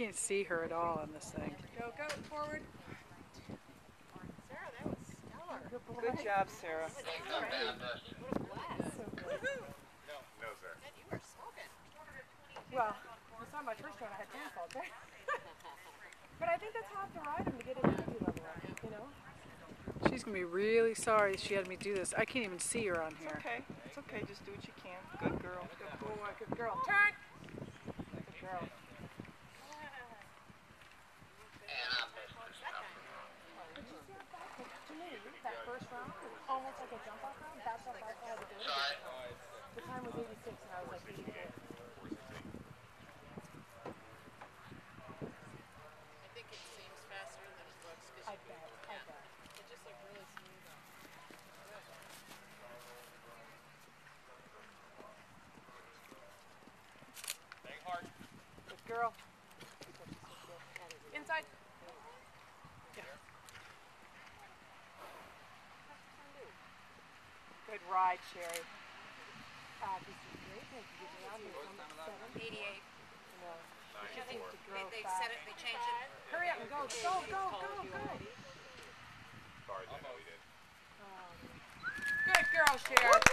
can't see her at all on this thing. Go, go, forward. Sharer, that was stellar. Good job, Sharer. What a blast. No, sir. Man, you were smoking. Well, it's not my first one. I had ten fault there. but I think that's how I have to ride him to get his energy level up, you know? She's gonna be really sorry she had me do this. I can't even see her on It's here. okay. It's okay. Just do what you can. Good girl. Good boy. Good girl. Turn. Good girl. Did you see how fast it to me? That first round was almost like a jump off. The time was 86 and I was like 84. I think it seems faster than it looks I bet. I bet. it just looked really smooth. Hang hard. Good girl. Inside. Good ride, Sharer. Uh, this is great. Thank you. Get around here. 88. You know, Nine she seems to They, grow they fast. said it, they changed it. Hurry up and go. Go, go, go, go. Sorry, I know we did. Good girl, Sharer.